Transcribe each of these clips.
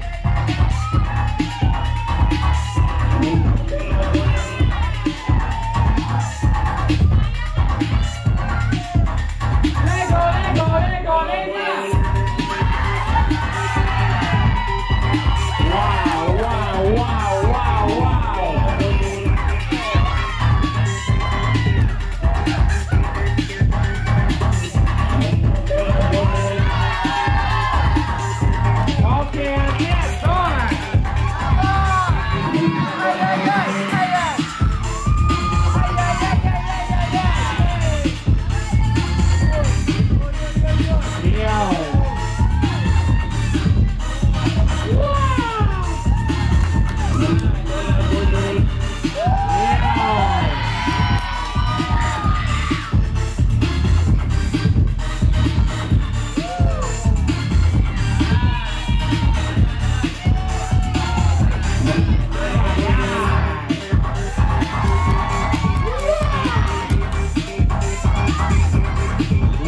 Bye. Yeah, yeah.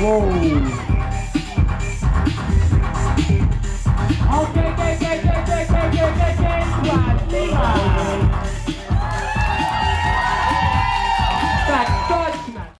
Falou!